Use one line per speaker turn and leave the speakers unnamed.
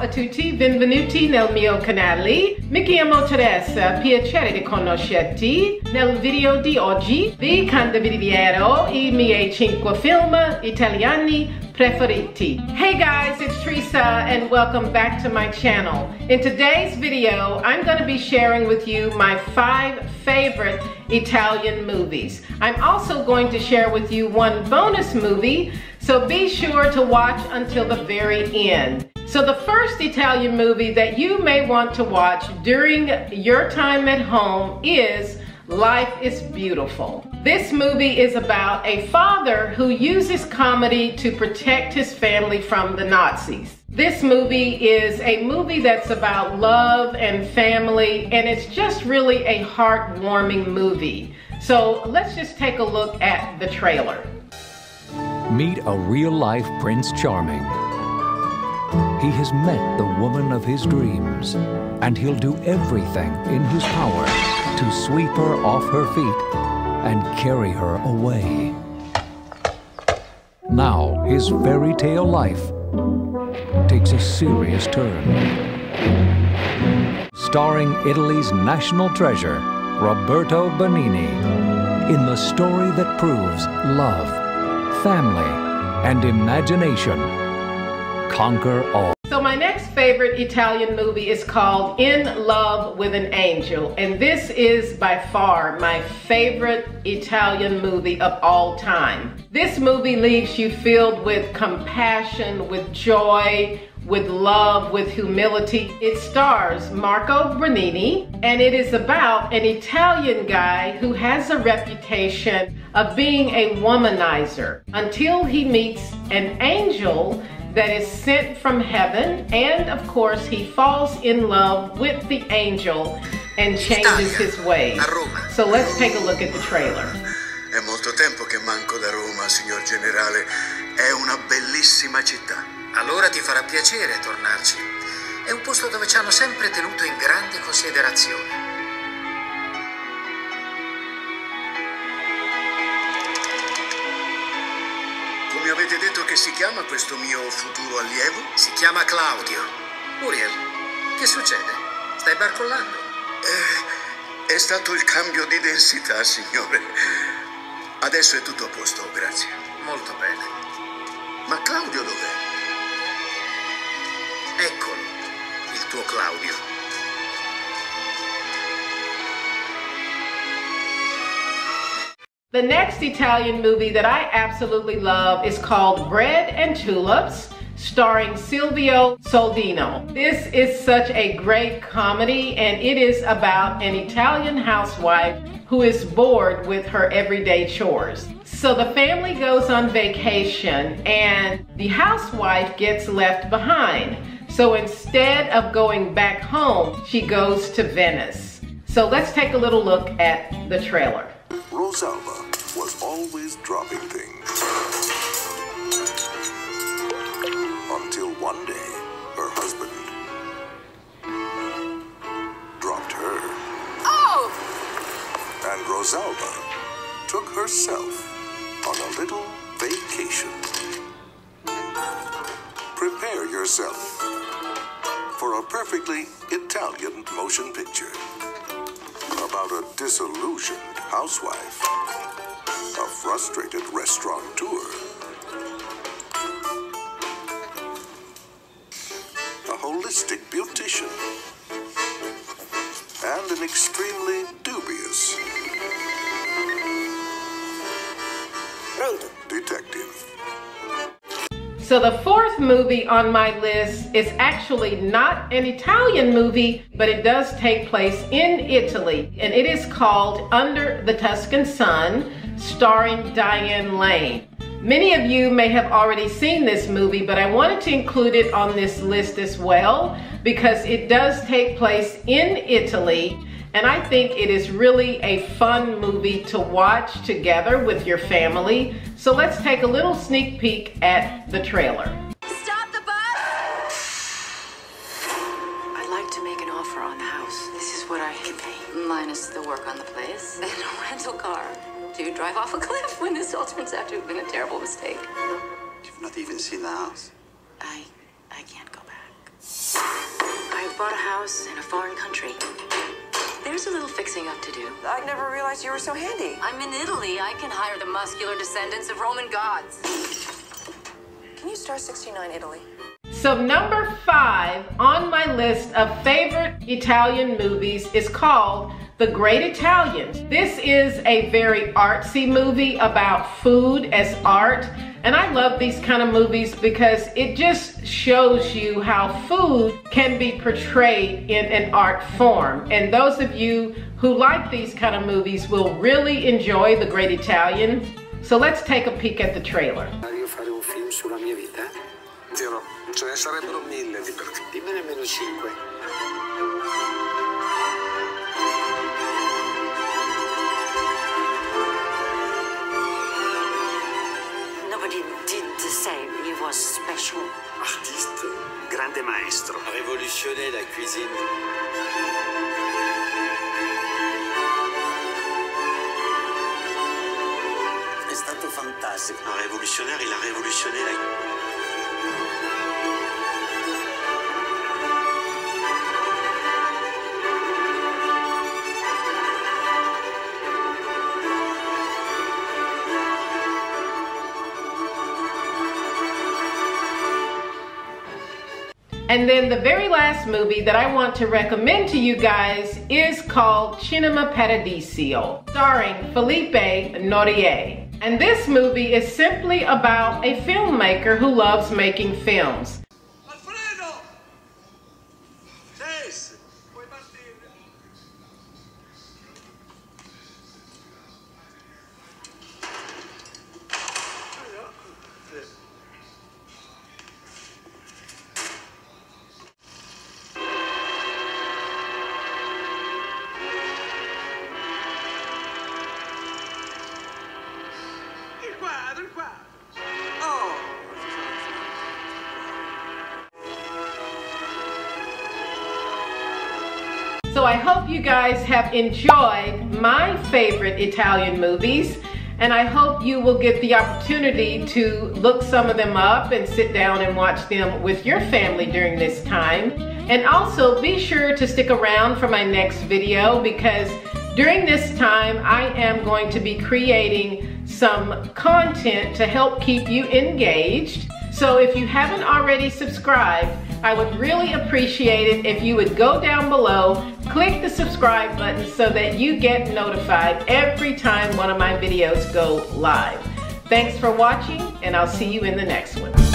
A tutti, benvenuti nel mio canale. Mi chiamo Teresa, piacere di conoscerti. Nel video di oggi vi condividerò i miei 5 film italiani preferiti. Hey guys, it's Teresa and welcome back to my channel. In today's video, I'm going to be sharing with you my five favorite Italian movies. I'm also going to share with you one bonus movie, so be sure to watch until the very end. So the first Italian movie that you may want to watch during your time at home is Life is Beautiful. This movie is about a father who uses comedy to protect his family from the Nazis. This movie is a movie that's about love and family, and it's just really a heartwarming movie. So let's just take a look at the trailer.
Meet a real life Prince Charming he has met the woman of his dreams, and he'll do everything in his power to sweep her off her feet and carry her away. Now, his fairy tale life takes a serious turn. Starring Italy's national treasure, Roberto Benigni, in the story that proves love, family, and imagination conquer all.
So my next favorite Italian movie is called In Love with an Angel. And this is by far my favorite Italian movie of all time. This movie leaves you filled with compassion, with joy, with love, with humility. It stars Marco Benigni, and it is about an Italian guy who has a reputation of being a womanizer until he meets an angel that is sent from heaven, and of course, he falls in love with the angel and changes his ways. So let's take a look at the trailer.
È molto tempo che manco da Roma, signor generale. È una bellissima città.
Allora ti farà piacere tornarci. È un posto dove ci hanno sempre tenuto in grande considerazione.
Si chiama questo mio futuro allievo?
Si chiama Claudio. Muriel, che succede? Stai barcollando?
Eh, è stato il cambio di densità, signore. Adesso è tutto a posto, grazie.
Molto bene.
Ma Claudio dov'è?
Eccolo, il tuo Claudio.
The next Italian movie that I absolutely love is called Bread and Tulips, starring Silvio Soldini. This is such a great comedy, and it is about an Italian housewife who is bored with her everyday chores. So the family goes on vacation, and the housewife gets left behind. So instead of going back home, she goes to Venice. So let's take a little look at the trailer.
Rosalba was always dropping things. Until one day, her husband dropped her.
Oh!
And Rosalba took herself on a little vacation. Prepare yourself for a perfectly Italian motion picture about a disillusioned housewife, a frustrated restaurateur, a holistic beautician, and an extremely dubious detective.
So the fourth movie on my list is actually not an Italian movie, but it does take place in Italy. And it is called Under the Tuscan Sun, starring Diane Lane. Many of you may have already seen this movie, but I wanted to include it on this list as well because it does take place in Italy and I think it is really a fun movie to watch together with your family. So let's take a little sneak peek at the trailer.
Stop the bus! I'd like to make an offer on the house. This is what I can pay. Minus the work on the place and a rental car to drive off a cliff when this all turns out to have been a terrible mistake.
You've not even seen the house.
I I can't go back. I have bought a house in a foreign country. There's a little fixing up to do.
I never realized you were so handy.
I'm in Italy. I can hire the muscular descendants of Roman gods.
Can you star 69 Italy?
So, number five on my list of favorite Italian movies is called The Great Italians. This is a very artsy movie about food as art. And I love these kind of movies because it just shows you how food can be portrayed in an art form. And those of you who like these kind of movies will really enjoy The Great Italian. So let's take a peek at the trailer.
Io fare un film sulla mia vita?
Zero, ce ne sarebbero mille di perché.
Dimmene almeno cinque. Maestro.
révolutionné la cuisine.
È stato fantastico.
Un révolutionnaire, il a révolutionné la...
And then the very last movie that I want to recommend to you guys is called Cinema Paradiso, starring Philippe Noiret. And this movie is simply about a filmmaker who loves making films.
Alfredo!
So I hope you guys have enjoyed my favorite Italian movies. And I hope you will get the opportunity to look some of them up and sit down and watch them with your family during this time. And also be sure to stick around for my next video because during this time I am going to be creating some content to help keep you engaged. So if you haven't already subscribed, I would really appreciate it if you would go down below, click the subscribe button so that you get notified every time one of my videos go live. Thanks for watching and I'll see you in the next one.